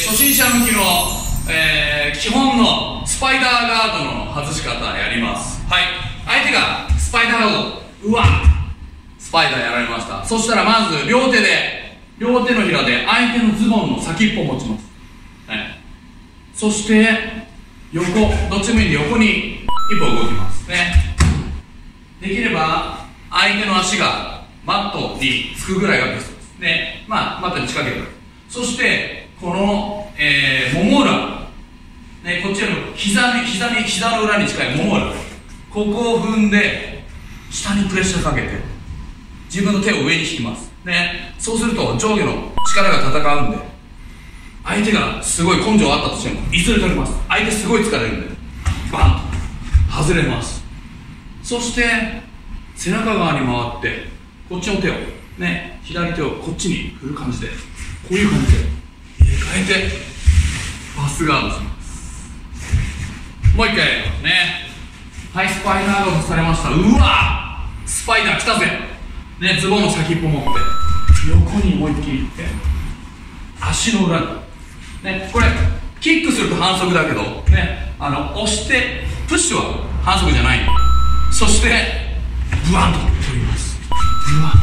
初心者向きの、えー、基本のスパイダーガードの外し方やります。はい。相手がスパイダーガード。うわ。スパイダーやられました。そしたらまず両手で両手のひらで相手のズボンの先っぽを持ちます、はい、そして横どっちもいいんで横に一歩動きます。ね。できれば相手の足がマットにつくぐらいがベストです。ね。まあマットに近ければ。そしてこの、えー、もも裏、ね、こっちの膝に膝に膝の裏に近いもも裏ここを踏んで下にプレッシャーかけて自分の手を上に引きます。ねそうすると上下の力が戦うんで相手がすごい根性あったとしてもいずれ取ります。相手すごい疲れるんでバンと外れます。そして背中側に回ってこっちの手をね左手をこっちに振る感じでこういう感じで。てパスガードしますもう一回やりますねはいスパイダーガードされました。うわ！スパイダー来たぜ。ねズボンの先っぽ持って。横に思いっきりいって。足の裏。にねこれキックすると反則だけどねあの押してプッシュは反則じゃない。そしてブワンと取ります。ブワン。